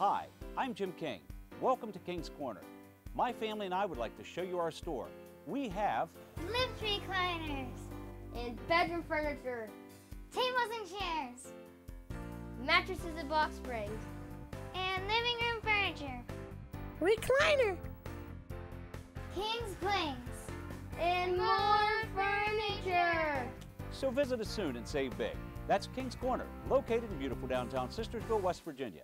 Hi, I'm Jim King. Welcome to King's Corner. My family and I would like to show you our store. We have lift recliners, and bedroom furniture, tables and chairs, mattresses and box springs, and living room furniture, recliner, King's Place, and more furniture. So visit us soon and save big. That's King's Corner, located in beautiful downtown Sistersville, West Virginia.